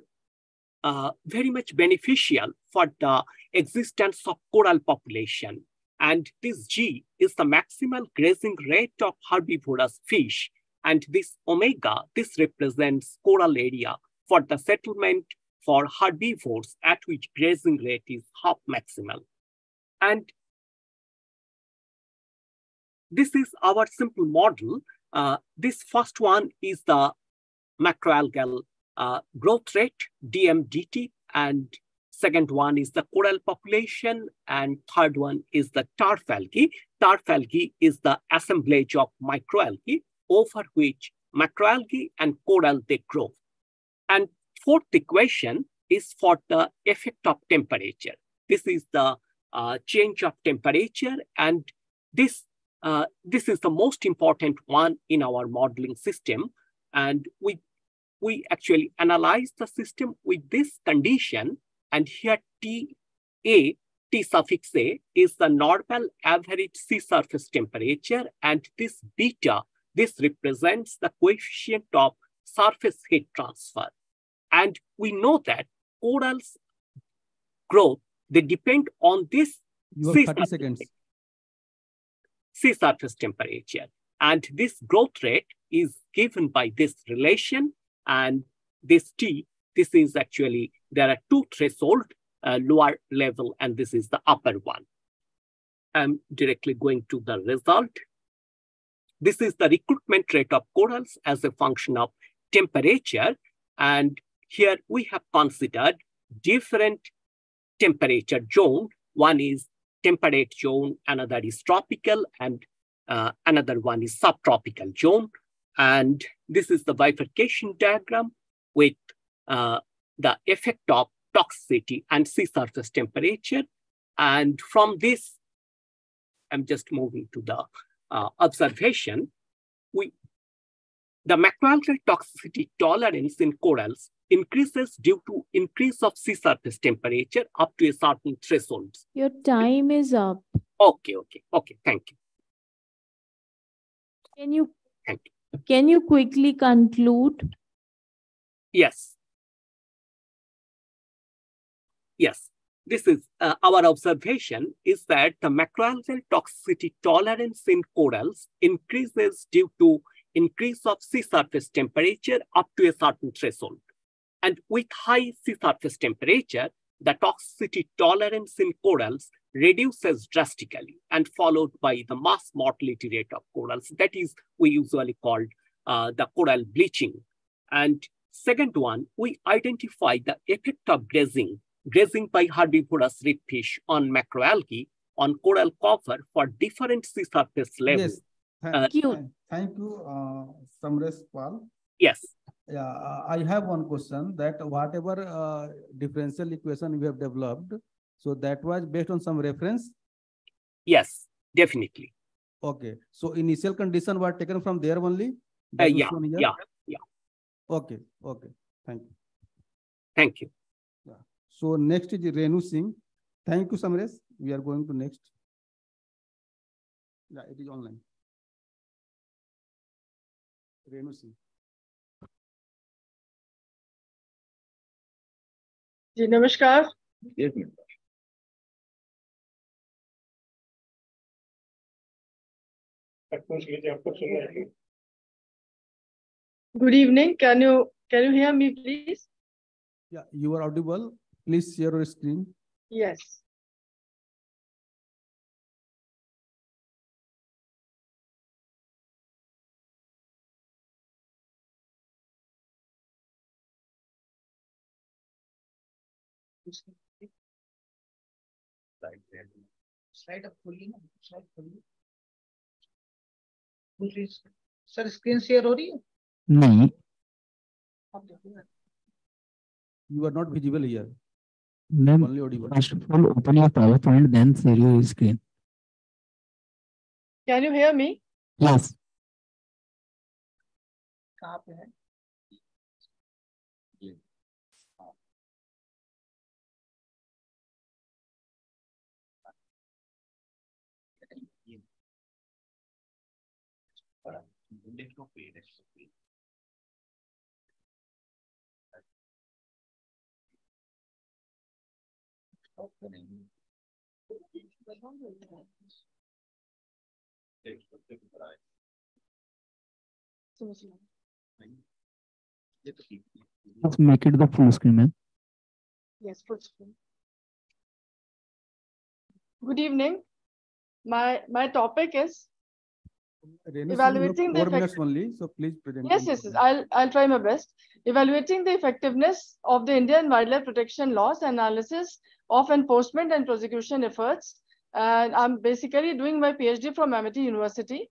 uh, very much beneficial for the existence of coral population. And this G is the maximal grazing rate of herbivorous fish. And this omega, this represents coral area for the settlement for herbivores at which grazing rate is half maximal. And this is our simple model. Uh, this first one is the macroalgal uh, growth rate, DMDT, and second one is the coral population, and third one is the turf algae. Turf algae is the assemblage of microalgae over which macroalgae and coral they grow. And fourth equation is for the effect of temperature. This is the uh, change of temperature, and this uh, this is the most important one in our modeling system. And we, we actually analyze the system with this condition. And here T A, T suffix A is the normal average sea surface temperature. And this beta, this represents the coefficient of surface heat transfer. And we know that corals growth, they depend on this 30 seconds. sea surface temperature. And this growth rate is given by this relation and this T, this is actually, there are two threshold, uh, lower level, and this is the upper one. I'm directly going to the result. This is the recruitment rate of corals as a function of temperature. And here we have considered different temperature zone. One is temperate zone, another is tropical, and uh, another one is subtropical zone. And this is the bifurcation diagram with uh, the effect of toxicity and sea surface temperature. And from this, I'm just moving to the uh, observation. We, the macroalgal toxicity tolerance in corals increases due to increase of sea surface temperature up to a certain threshold. Your time is up. Okay, okay, okay. Thank you. Can you Thank you. can you quickly conclude? Yes. Yes. This is uh, our observation is that the macroalgal toxicity tolerance in corals increases due to increase of sea surface temperature up to a certain threshold. And with high sea surface temperature, the toxicity tolerance in corals reduces drastically and followed by the mass mortality rate of corals. That is, we usually called uh, the coral bleaching. And second one, we identify the effect of grazing, grazing by herbivorous reef fish on macroalgae on coral cover for different sea surface levels. Yes. Uh, Thank you. Thank you, uh, Samresh Pal. Yes. Yeah, I have one question that whatever uh, differential equation we have developed, so that was based on some reference? Yes, definitely. Okay, so initial condition were taken from there only? Uh, yeah, yeah, yeah. Okay, okay, thank you. Thank you. So next is Renu Singh. Thank you, Samresh. We are going to next. Yeah, it is online. Renu Singh. जी नमस्कार Good evening. Can you can you hear me, please? Yeah, you are audible. Please share your screen. Yes. Slide अब खोलिए ना slide खोलिए sir screen share हो रही है नहीं आप देखिए ना You are not visible here. Then Only audible. first of all open your PowerPoint then share your screen. Can you hear me? Yes. कहाँ पे है Just make it the full screen, ma'am. Yes, full screen. Good evening. My my topic is Renu, Evaluating the four effect- minutes only, so please present. yes, yes, yes. I'll I'll try my best. Evaluating the effectiveness of the Indian wildlife protection laws, analysis of enforcement and prosecution efforts. And I'm basically doing my PhD from Amity University.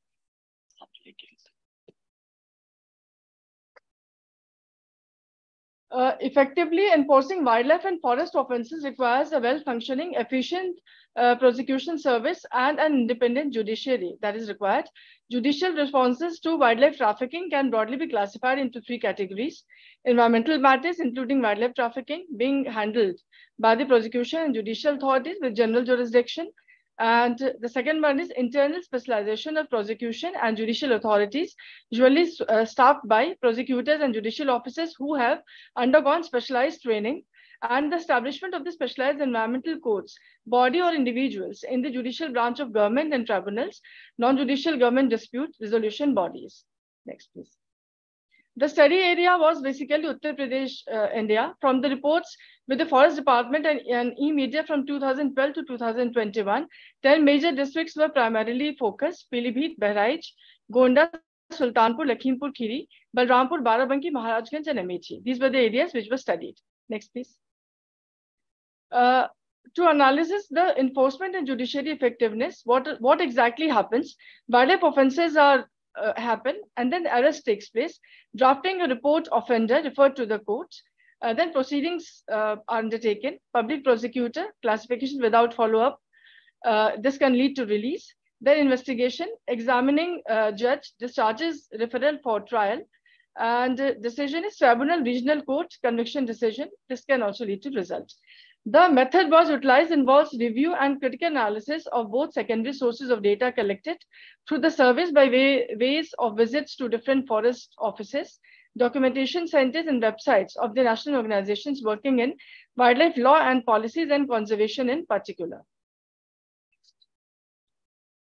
Uh, effectively enforcing wildlife and forest offenses requires a well-functioning, efficient uh, prosecution service and an independent judiciary that is required. Judicial responses to wildlife trafficking can broadly be classified into three categories. Environmental matters, including wildlife trafficking, being handled by the prosecution and judicial authorities with general jurisdiction. And the second one is internal specialization of prosecution and judicial authorities, usually uh, staffed by prosecutors and judicial officers who have undergone specialized training and the establishment of the specialized environmental courts, body or individuals in the judicial branch of government and tribunals, non-judicial government dispute resolution bodies. Next, please. The study area was basically Uttar Pradesh, uh, India. From the reports with the Forest Department and, and e-media from 2012 to 2021, 10 major districts were primarily focused, Pilibhit, Bahraich, Gonda, Sultanpur, Lakhimpur Kheri, Balrampur, Barabanki, Maharajganj, and Amethi. These were the areas which were studied. Next, please. Uh, to analysis the enforcement and judiciary effectiveness, what, what exactly happens? Wildlife offenses are uh, happen and then the arrest takes place. Drafting a report offender referred to the court. Uh, then proceedings uh, are undertaken. Public prosecutor, classification without follow-up. Uh, this can lead to release. Then investigation, examining uh, judge discharges referral for trial. And decision is tribunal regional court conviction decision. This can also lead to result. The method was utilized involves review and critical analysis of both secondary sources of data collected through the service by way, ways of visits to different forest offices, documentation centers and websites of the national organizations working in wildlife law and policies and conservation in particular.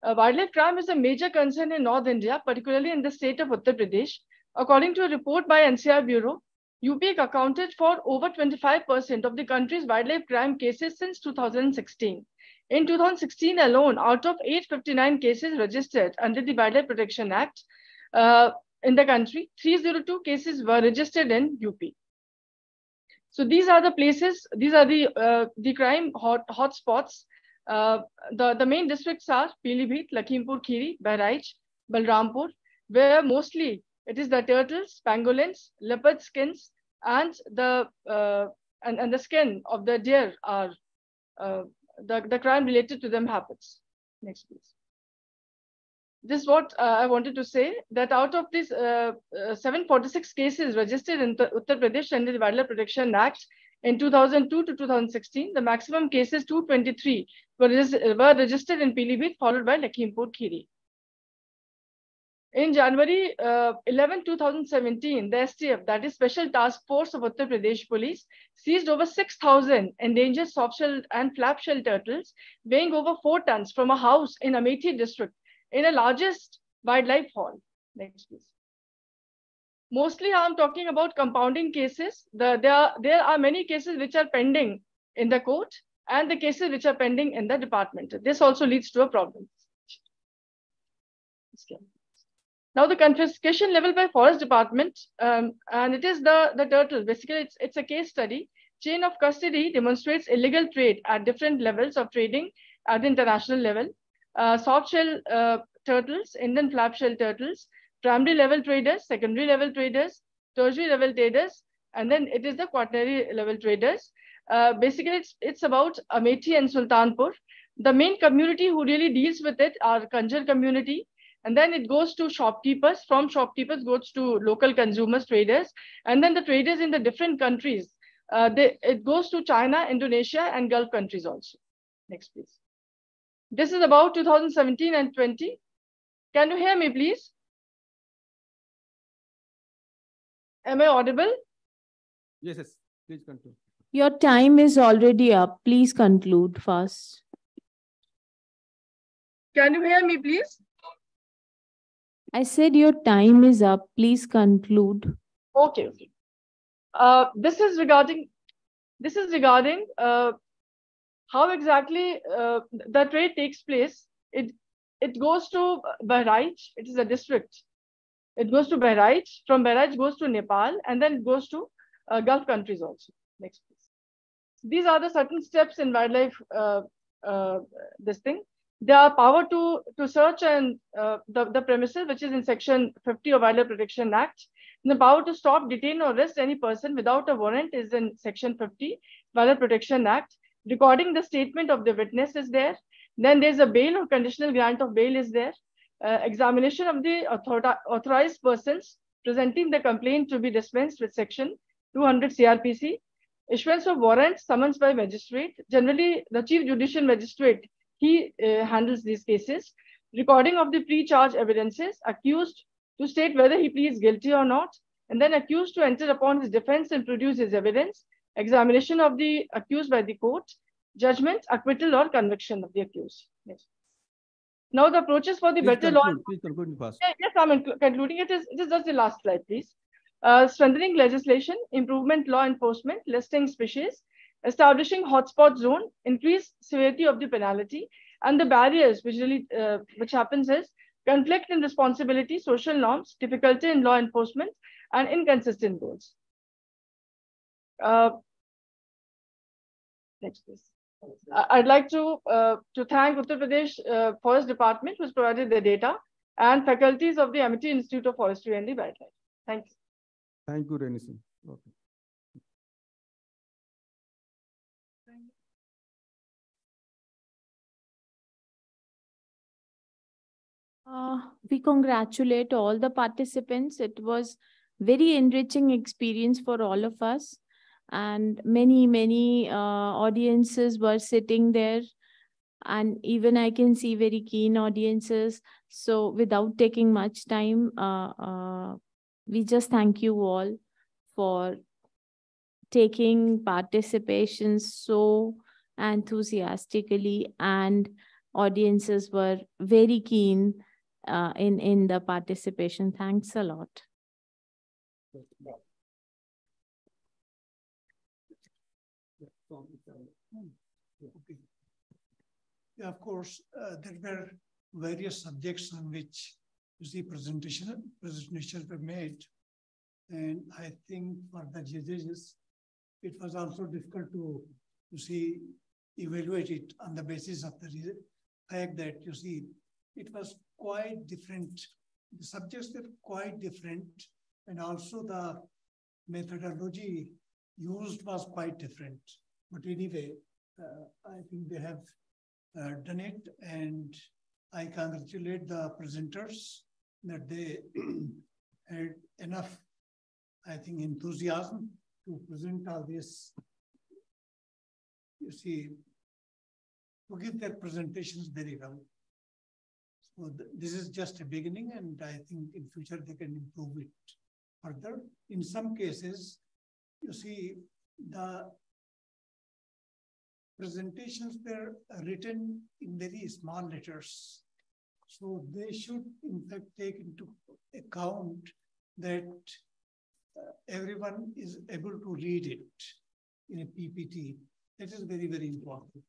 Uh, wildlife crime is a major concern in North India, particularly in the state of Uttar Pradesh. According to a report by NCR Bureau, UP accounted for over 25% of the country's wildlife crime cases since 2016. In 2016 alone, out of 859 cases registered under the Wildlife Protection Act uh, in the country, 302 cases were registered in UP. So these are the places, these are the, uh, the crime hot, hotspots. Uh, the, the main districts are Pilibhit, Lakhimpur Kheri, Bahraich, Balrampur, where mostly it is the turtles, pangolins, leopard skins, and the uh, and, and the skin of the deer are uh, the, the crime related to them happens. Next, please. This is what uh, I wanted to say that out of these uh, uh, 746 cases registered in the Uttar Pradesh under the Wildlife Protection Act in 2002 to 2016, the maximum cases 223 were, were registered in Pilibhit, followed by Lakhimpur Kheri. In January uh, 11, 2017, the STF, that is Special Task Force of Uttar Pradesh Police, seized over 6,000 endangered soft-shell and flap-shell turtles, weighing over 4 tons from a house in Amethi district in a largest wildlife haul. Next, please. Mostly, I'm talking about compounding cases. The, there, are, there are many cases which are pending in the court and the cases which are pending in the department. This also leads to a problem. Now the confiscation level by forest department, um, and it is the, the turtle. Basically, it's, it's a case study. Chain of custody demonstrates illegal trade at different levels of trading at the international level. Uh, soft shell uh, turtles, Indian flap shell turtles, primary level traders, secondary level traders, tertiary level traders, and then it is the quaternary level traders. Uh, basically, it's, it's about Amethi and Sultanpur. The main community who really deals with it are Kanjar community, and then it goes to shopkeepers from shopkeepers goes to local consumers traders and then the traders in the different countries uh, they, it goes to china indonesia and gulf countries also next please this is about 2017 and 20 can you hear me please am i audible Yes, yes. Please continue. Your time is already up. Please conclude fast. Can you hear me, please? I said your time is up. Please conclude. Okay, okay. Uh, this is regarding this is regarding uh, how exactly uh, the trade takes place. It it goes to Bahraich. It is a district. It goes to Bahraich. From Bahraich goes to Nepal, and then goes to uh, Gulf countries also. Next, please. These are the certain steps in wildlife. Uh, uh, this thing. There are power to to search and uh, the the premises, which is in Section 50 of Wildlife Protection Act. The power to stop, detain, or arrest any person without a warrant is in Section 50 Wildlife Protection Act. Recording the statement of the witness is there. Then there's a bail or conditional grant of bail is there. Uh, examination of the author authorized persons presenting the complaint to be dispensed with section 200 CRPC. Issuance of warrants, summons by magistrate. Generally, the chief judicial magistrate, he uh, handles these cases. Recording of the pre-charge evidences, accused to state whether he pleads guilty or not, and then accused to enter upon his defense and produce his evidence. Examination of the accused by the court, judgment, acquittal, or conviction of the accused. Yes. Now the approaches for the Please better law. conclude, Please conclude fast. Yeah, yes, I'm concluding. It is, it is just the last slide, please. Uh, strengthening legislation, improvement law enforcement, listing species, establishing hotspot zone, increase severity of the penalty, and the barriers which really uh, which happens is conflict in responsibility, social norms, difficulty in law enforcement, and inconsistent goals. Uh, next, please. I'd like to uh, to thank Uttar Pradesh uh, Forest Department, who's provided the data, and faculties of the Amity Institute of Forestry and the Wildlife. Thank you. Thank you, Reni Singh. Okay. Uh, we congratulate all the participants. It was very enriching experience for all of us. And many, many uh, audiences were sitting there. And even I can see very keen audiences. So without taking much time, uh, uh, we just thank you all for taking participation so enthusiastically and audiences were very keen uh, in in the participation thanks a lot. Yeah, of course, uh, there were various subjects on which the presentation presentations were made, and I think for the judges, it was also difficult to you see evaluate it on the basis of the fact that you see it was quite different. The subjects were quite different, and also the methodology used was quite different. But anyway, uh, I think they have uh, done it, and I congratulate the presenters that they had enough, I think, enthusiasm to present all this. You see, to give their presentations very well. So th this is just a beginning, and I think in future they can improve it further. In some cases, you see, the presentations were written in very small letters. So they should, in fact, take into account that uh, everyone is able to read it in a PPT. That is very, very important.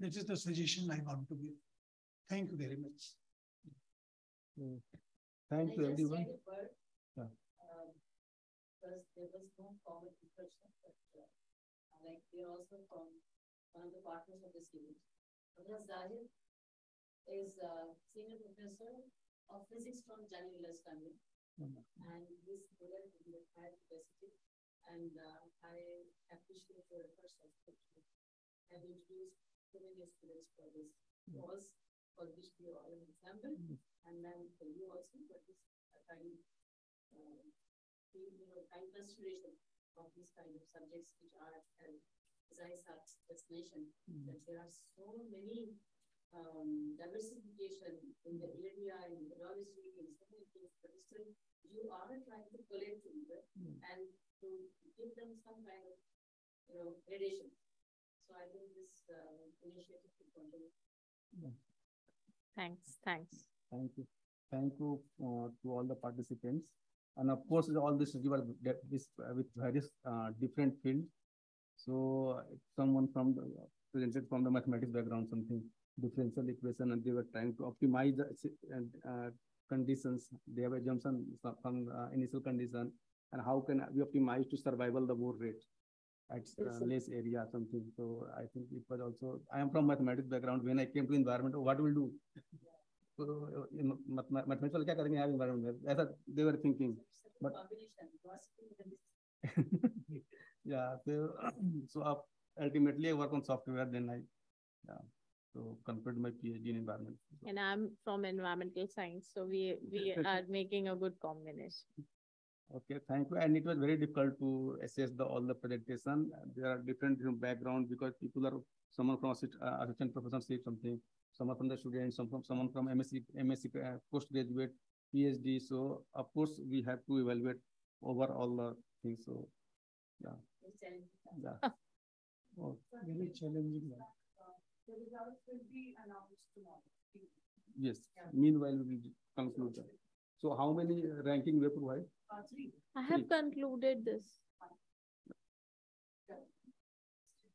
That is the suggestion I want to give. Thank you very much. Mm. Thank you, everyone. Yeah. because there was no common discussion, but uh, like we are also from one of the partners of this event. Abdul Zahir is a senior professor of physics from Jalil Islamic, and this student in the higher university. And uh, I appreciate your efforts of have introduced so many students for this course, for which we are an example, and then for you also for this kind uh, you know, kind consideration of these kind of subjects which are uh, as I said, destination, Mm. that there are so many um, diversification in the area, in the methodology, in so many things, but still you are trying to collect together Mm. and to give them some kind of you know, gradation. So I think this uh, initiative should continue. Thanks, thanks. Thank you. Thank you uh, to all the participants. And of course, all this is this uh, with various uh, different fields. So someone from the presented from the mathematics background, something differential equation, and they were trying to optimize the uh, conditions. They have assumption from uh, initial condition, and how can we optimize to survival the war rate at less area something. So I think it was also, I am from mathematics background. When I came to environment, what will do? So in mathematics, what will do environment? what they were thinking. But, yeah, so, so ultimately I work on software, then I, yeah. So completed my PhD in environment. And I'm from environmental science, so we we are making a good combination. Okay, thank you. And it was very difficult to assess the all the presentation. There are different, different background because people are someone from assist, uh, assistant professor say something, someone from the students, some from someone from MSc, MSc uh, postgraduate, PhD. So of course we have to evaluate over all the things. So yeah, yeah. Oh, very challenging. The results will be announced tomorrow. Yes. Meanwhile, we will conclude that. So how many ranking we provide? Uh, three. I have concluded this.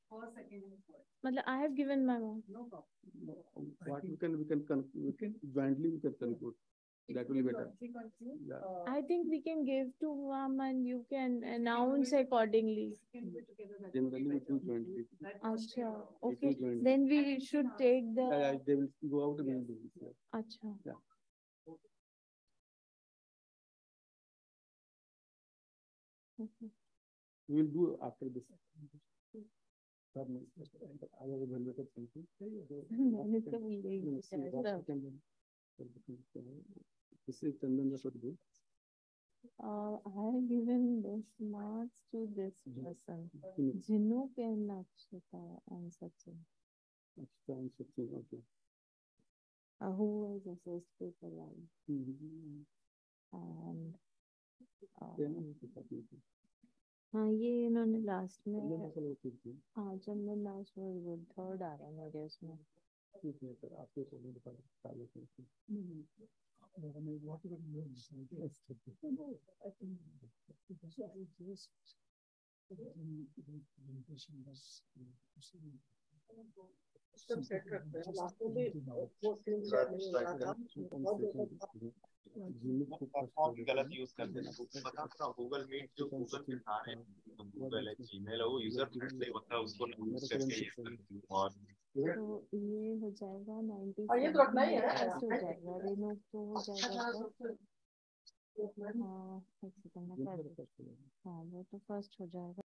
First, second, and third. Matlab, I have given my mark. No problem. What we can we can we can jointly we can conclude. That will be better. Yeah. I think we can give to mom and you can announce accordingly. Generally, we do jointly. Acha, We do okay. jointly. Then we should take Yeah, yeah, the. they will go out and we will do this. Yeah. Can do. Sir, we can do. This is Chandan that would do. Uh, I have given this marks to this person. Jinu can Akshita and Sachin, Extra and something, okay. uh, who was assessed paper one. Mhm. And हाँ।, हाँ। ये इन्होंने last में हाँ जब मैं last वो third आ रहा है मेरे उसमें सब सेट करते हैं। लास्ट में भी वो सीन नहीं हो। रहा था बहुत दिक्कत गलत यूज़ करते हैं पता था गूगल मीट जो गूगल पे था गूगल है जीमेल है वो यूज़र फ्रेंडली होता है उसको यूज़ करके हैं। और तो ये हो जाएगा नाइन्टी और ये तो रखना ही है। हो जाएगा रिमूव तो हो जाएगा तो। हाँ में कर हाँ वो तो फ़र्स्ट हो जाएगा।